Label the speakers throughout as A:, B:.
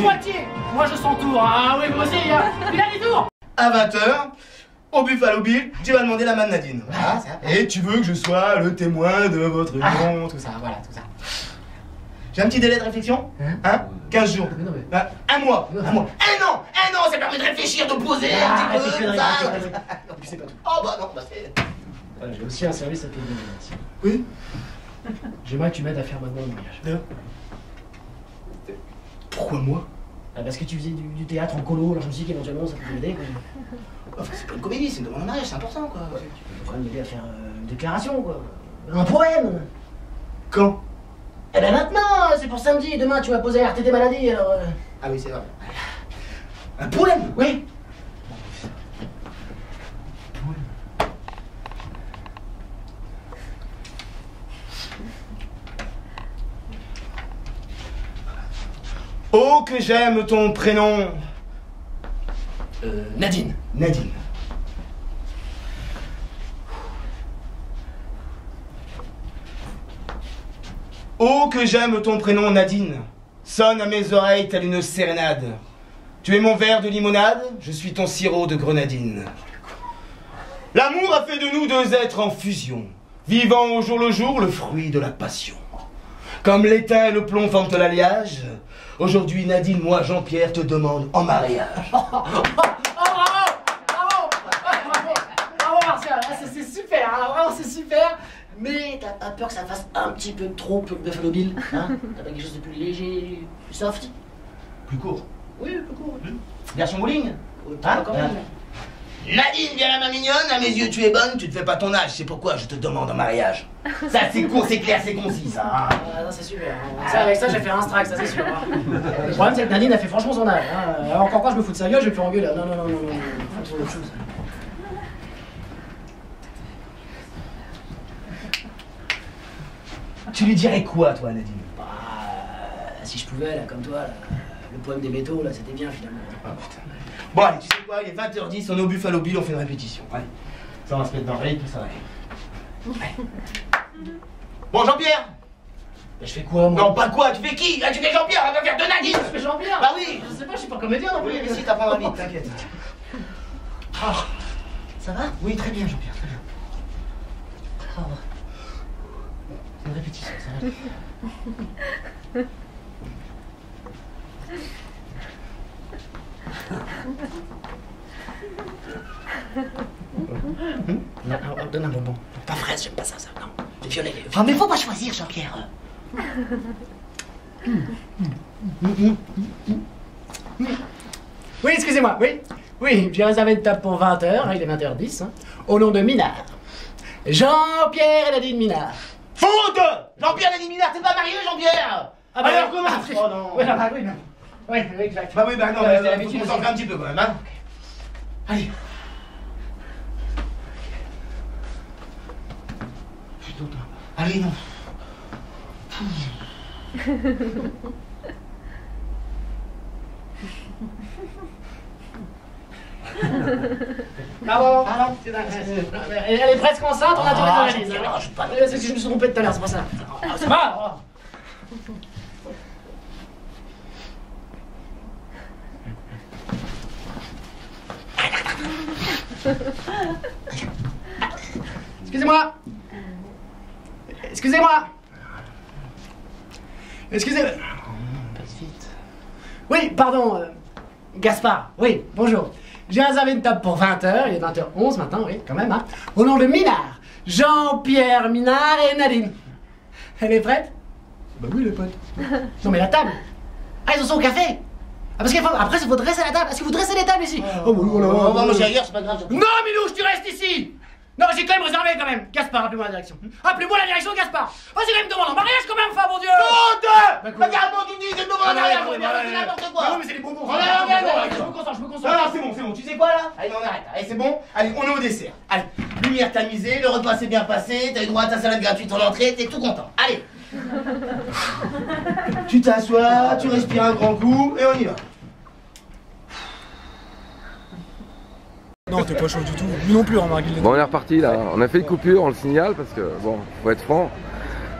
A: Moitié Moi je sens tour. Ah oui, moi aussi, hein. il a des tours
B: À 20h, au Buffalo Bill, tu vas demander la main de Nadine. Voilà. Et tu veux que je sois le témoin de votre union, tout ça, voilà, tout ça. J'ai un petit délai de réflexion Hein 15 jours.
A: Mais non, mais-
B: Bah, un mois. Un mois. Un an Un an, ça permet de réfléchir, de poser un
A: Ah,
B: petit peu. ça.
A: conneries. Tu sais pas tout.
B: Oh bah non, bah c'est.
A: Voilà, J'ai aussi un service à te donner. merci.
B: Oui
A: J'aimerais que tu m'aides à faire maintenant le mariage.
B: Pourquoi moi?
A: Ah, Parce que tu faisais du, du théâtre en colo, alors je me suis dit qu'éventuellement ça pouvait m'aider. quoi.
B: Enfin, c'est pas une comédie, c'est une demande en mariage, c'est important quoi.
A: Tu peux quand même m'aider à faire euh, une déclaration, quoi. Un poème
B: Quand?
A: Eh ben maintenant, c'est pour samedi, demain tu vas poser RTT maladie, alors... euh,
B: Ah oui, c'est vrai. Un poème?
A: Oui
B: Oh, que j'aime ton prénom
A: Euh, Nadine.
B: Nadine. Oh, que j'aime ton prénom Nadine. Sonne à mes oreilles telle une sérénade. Tu es mon verre de limonade, je suis ton sirop de grenadine. L'amour a fait de nous deux êtres en fusion, vivant au jour le jour le fruit de la passion. Comme l'étain et le plomb forment l'alliage, aujourd'hui Nadine, moi Jean-Pierre te demande en mariage.
A: Oh bravo Bravo Bravo Bravo, Martial, Ah, c'est super, hein, vraiment c'est super mais t'as pas peur que ça fasse un petit peu trop pour le Buffalo Bill hein? T'as pas quelque chose de plus léger, plus soft?
B: Plus court.
A: Oui, plus court.
B: Version bowling? Hein
A: quand même.
B: Nadine, viens là ma mignonne, à mes yeux tu es bonne, tu te fais pas ton âge, c'est pourquoi je te demande en mariage. Ça c'est court, c'est clair, c'est concis ça.
A: Ah, non, c'est super. hein. Ça, avec ça, j'ai fait un strike, ça c'est sûr. hein. Le problème, c'est que Nadine a fait franchement son âge. hein. Alors, encore quoi, je me fous de sa gueule, je vais plus engueuler. Non, non, non, non, non, non. Faut trouver autre chose.
B: Tu lui dirais quoi toi Nadine?
A: Bah, si je pouvais, là, comme toi, là, le poème des métaux, là, c'était bien finalement.
B: Ah, putain. Bon allez, tu sais quoi, il est 20h10, on est au Buffalo Bill, on fait une répétition. Allez. Ça on va se mettre dans le rythme, ça va aller. Bon Jean-Pierre
A: Mais je fais quoi, moi
B: Non pas quoi, tu fais qui? Là tu fais Jean-Pierre, on va faire de Nadine
A: Je fais Jean-Pierre
B: Bah oui
A: Je sais pas, je suis pas comédien non plus.
B: Oui mais si t'apprendras vite, t'inquiète.
A: Ah, ça va?
B: Oui très bien Jean-Pierre, très bien.
A: Va. C'est une répétition, ça va. Non, non, donne un bonbon. Pas fraise, j'aime pas ça, ça. Non, le violet. le
C: Ah, mais faut pas choisir, Jean-Pierre.
A: Oui, excusez-moi, oui. Oui, j'ai réservé une table pour 20h, il est 20h10, hein, au nom de Minard. Jean-Pierre et Nadine Minard.
B: Faute Jean-Pierre Nadine Minard, t'es pas marié Jean-Pierre?
A: Ah bah
B: Alors comment
A: Oh non. Oui, bah oui, non. Oui, oui, exact.
B: Bah oui, bah non,
A: c'est
B: faut qu'on s'en un petit peu quand même, hein. Allez. Allez, non.
A: Bravo. C'est dingue. Elle est presque enceinte, on a
B: Ah,
A: réalisé.
B: Jean-Pierre, je sais pas.
A: C'est que je me suis trompé tout à l'heure, c'est pour ça. Ah, Ça Excusez-moi Excusez-moi Excusez-moi
B: Passe vite.
A: Oui, pardon, euh, Gaspard, oui, bonjour. J'ai réservé une table pour 20h, il est 20h11 maintenant, oui, quand même, hein. Au nom de Minard, Jean-Pierre Minard et Nadine. Elle est prête? Bah oui, les potes. Non mais la table Ah, ils en sont au café Ah, parce qu'il faut... Après, il faut dresser la table. Est-ce que vous dressez les tables ici Oh, bah, oh là là,
B: Oh,
A: oh là
B: moi
A: là.
B: j'ai ailleurs, c'est pas grave.
A: Non, Milouche, tu restes ici Non, j'ai quand même réservé quand même Gaspard, appelez-moi la direction. Appelez-moi la direction, Gaspard Vas-y, quand même, demande en mariage quand même, enfin, mon Dieu quoi
B: Bah carrément, tu dis, c'est moment
A: Ah,
B: en
A: ouais,
B: c'est n'importe quoi.
A: non, mais c'est les bonbons.
B: Oh,
A: Je me concentre, je me concentre.
B: non, c'est bon, c'est bon. Tu sais quoi là Allez, on arrête. Allez, c'est bon. Allez, on est au dessert. Allez, lumière tamisée, le repas s'est bien passé, t'as eu droit à ta salade gratuite en entrée, t'es tout content. Allez Tu t'assois, tu respires un grand coup et on y va.
D: Non, t'es pas chaud du tout. Nous non plus, remarque.
E: Bon, on est reparti là. On a fait une coupure, on le signale parce que, bon, faut être franc.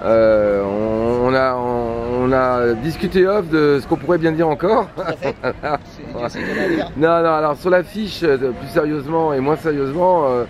E: Euh, on,
C: on a, on, a discuté off de ce qu'on pourrait bien dire encore.
E: Dire.
C: Non, non, alors sur l'affiche, plus sérieusement et moins sérieusement, euh,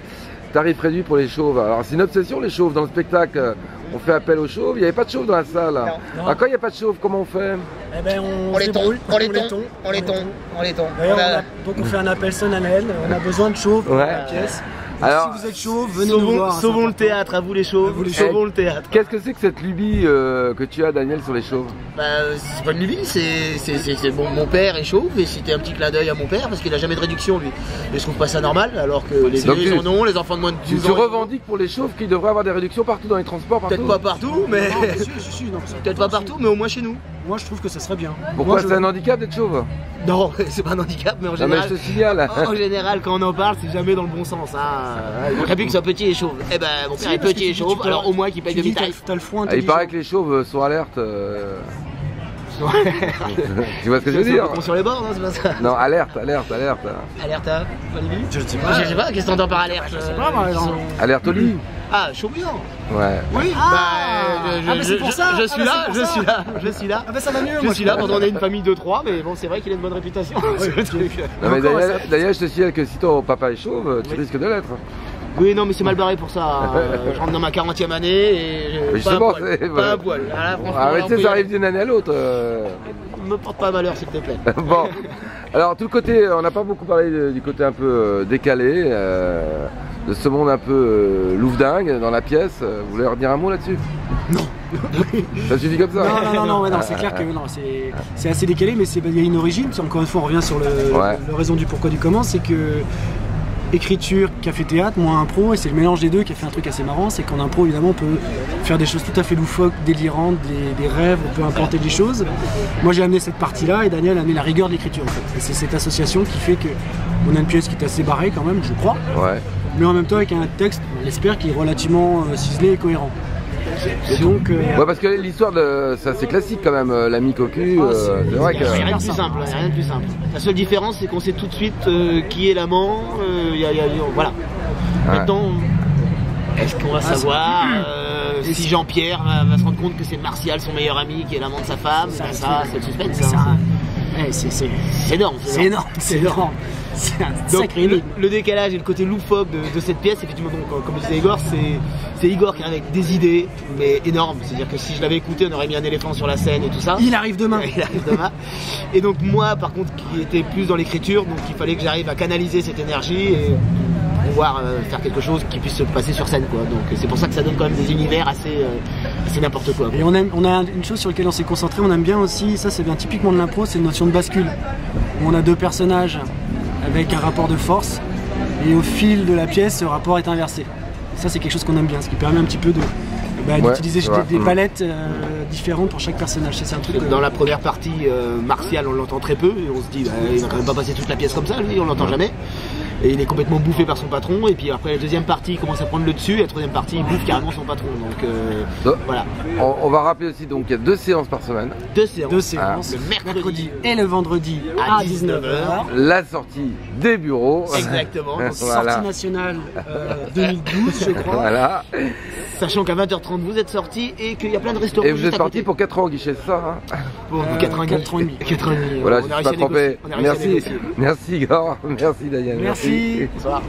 C: tarif réduit pour les chauves. Alors c'est une obsession les chauves. Dans le spectacle, euh, on fait appel aux chauves. Il n'y avait pas de chauves dans la salle.
E: Non.
C: Alors quand il n'y a pas de chauves, comment on fait
D: Eh ben, on,
E: les tombe, on les tombe, on les
D: tombe.
E: tombe, on les tombe. On
D: on
E: a-
D: donc on fait un appel solennel, on a besoin de chauves pour
C: Ouais.
D: la pièce.
C: Alors,
D: si vous êtes chauve, venez nous
B: Sauvons,
D: voir. hein,
B: sauvons le théâtre, à vous les chauves.
D: À vous les
C: chauves.
B: sauvons le théâtre.
C: Qu'est-ce que c'est que cette lubie euh, que tu as, Daniel, sur les chauves
E: Bah, c'est pas une lubie, c'est c'est- c'est- c'est bon, mon père est chauve et c'était un petit clin d'œil à mon père parce qu'il a jamais de réduction lui. Et je trouve pas ça normal alors que les vieux
C: tu-
E: en ont, les enfants de moins de
C: Tu,
E: 12
C: tu
E: ans. ont.
C: revendiques pour les chauves qu'il devrait avoir des réductions partout dans les transports
E: Peut-être pas partout, mais. Peut-être pas partout, mais au moins chez nous.
D: Moi, je trouve que ça serait bien.
C: Pourquoi
D: je-
C: c'est un handicap d'être chauve
E: Non, c'est pas un handicap, mais en
C: Non mais
E: général.
C: je te signale.
E: En général, quand on en parle, c'est jamais dans le bon sens. Hein. Il manquerait plus que soit petit et chauve. Eh ben, mon père
D: Si,
E: est petit et chauve,
D: peux-
E: alors au moins qu'il paye de
D: dis, t'as
E: tarif.
D: t'as le front
C: Ah, il paraît que les chauves sont alertes. euh, tu vois ce que je veux dire
E: sur les bords, non C'est pas ça
C: Non, alerte, alerte, alerte.
E: Alerte à. Olivier
D: Je sais
E: Moi,
D: pas.
E: Je sais pas, qu'est-ce que t'entends par alerte
D: Je sais pas, genre-
E: sont-
C: Alerte au lit
E: Ah, chaud bouillant
C: Ouais.
E: Oui
D: Ah
E: Bah, je,
D: Ah, mais c'est pour ça
E: Je
D: Ah,
E: suis là, je
D: ça.
E: suis là, je suis là.
D: Ah bah ça va mieux,
E: Je
D: moi.
E: suis là quand on est une famille de trois, mais bon, c'est vrai qu'il a une bonne réputation. ce truc.
C: Non, mais
D: Encore,
C: Daniel,
D: ça-
C: Daniel, je te signale que si ton papa est chauve, tu
E: Oui.
C: risques de l'être.
E: Oui, non, mais c'est mal barré pour ça. Euh, je rentre dans ma 40e année et. je-
C: Mais
E: pas
C: justement,
E: un poil.
C: c'est-
E: Pas un poil. Ah, là,
C: Ah,
E: peut
C: ça arrive d'une année à l'autre. euh.
E: aller. Me porte pas malheur, s'il te plaît.
C: Bon, alors tout le côté, on n'a pas beaucoup parlé du côté un peu euh, décalé, euh, de ce monde un peu euh, louvdingue dans la pièce. Euh, Vous voulez redire un mot là-dessus? Non. ça suffit comme ça
D: Non, non, non, non, ouais, non, c'est clair que non, c'est assez décalé, mais c'est- il y a une origine. Encore une fois, on revient sur le,
C: Ouais.
D: le raison du pourquoi du comment, c'est que écriture, café théâtre, moins impro, et c'est le mélange des deux qui a fait un truc assez marrant. C'est qu'en impro, évidemment, on peut faire des choses tout à fait loufoques, délirantes, des, des rêves, on peut implanter des choses. Moi, j'ai amené cette partie-là, et Daniel a amené la rigueur de l'écriture, en fait. C'est cette association qui fait que on a une pièce qui est assez barrée quand même, je crois,
C: Ouais.
D: Mais en même temps avec un texte, on l'espère, qui est relativement euh, ciselé et cohérent. Et donc, euh,
C: Ouais, parce que l'histoire de. C'est assez classique quand même, euh, l'ami cocu.
D: Ah,
C: euh,
D: c'est-
C: c'est vrai
E: Il
C: que.
E: rien de plus
D: simple.
E: simple, il y a rien de plus simple. La seule différence, c'est qu'on sait tout de suite euh, qui est l'amant. euh, il y a- y a- voilà.
C: Ouais.
E: Maintenant, est-ce qu'on va savoir euh, si Jean-Pierre va, va se rendre compte que c'est Martial, son meilleur ami, qui est l'amant de sa femme?
D: Ça,
E: Ben,
D: c'est-
E: Ça, c'est le suspense.
D: ça- c'est- c'est
E: C'est énorme.
D: c'est énorme, c'est énorme.
E: Donc,
D: sacré
E: le, le décalage et le côté loufoque de, de cette pièce, effectivement, donc, comme- disait Igor, c'est Igor qui arrive avec des idées, mais énormes. C'est-à-dire que si je l'avais écouté, on aurait mis un éléphant sur la scène et tout ça.
D: Il arrive demain.
E: Il arrive demain. Et donc moi, par contre, qui était plus dans l'écriture, donc il fallait que j'arrive à canaliser cette énergie et pouvoir euh, faire quelque chose qui puisse se passer sur scène, quoi. Donc c'est pour ça que ça donne quand même des univers assez, euh, assez n'importe quoi.
D: Et on, aime, on a une chose sur laquelle on s'est concentré, on aime bien aussi, ça c'est bien typiquement de l'impro, c'est une notion de bascule. Où on a deux personnages avec un rapport de force, et au fil de la pièce, ce rapport est inversé. Et ça c'est quelque chose qu'on aime bien, ce qui permet un petit peu de bah,
C: Ouais,
D: d'utiliser des,
C: Mm.
D: palettes euh, différentes pour chaque personnage. C'est un truc. euh,
E: Dans la première partie, euh, Martial, on l'entend très peu, et on se dit, bah, il va quand même pas passer toute la pièce comme ça, lui, on l'entend jamais. Et il est complètement bouffé par son patron, et puis après la deuxième partie, il commence à prendre le dessus, et la troisième partie, il bouffe carrément son patron. Donc euh,
C: Donc,
E: voilà,
C: On, on va rappeler aussi, donc il y a deux séances par semaine.
E: deux séances.
D: deux séances,
E: Le mercredi.
D: et le vendredi
E: À
D: à 19h.
C: La sortie des bureaux.
E: Exactement. Donc,
C: Voilà.
D: Sortie nationale euh, 2012, je crois.
C: Voilà.
E: Sachant qu'à 20h30 vous êtes sortis et qu'il y a plein de restaurants.
C: Et vous êtes parti pour 4 ans guichet, c'est ça hein
E: pour
D: Euh,
E: 4 ans et
D: quatre ans et demi.
E: 4 ans et demi.
C: Voilà,
E: On
C: je
E: a
C: suis pas trompé. Merci. Merci Igor. Merci Daniel.
D: Merci.
E: Bonsoir.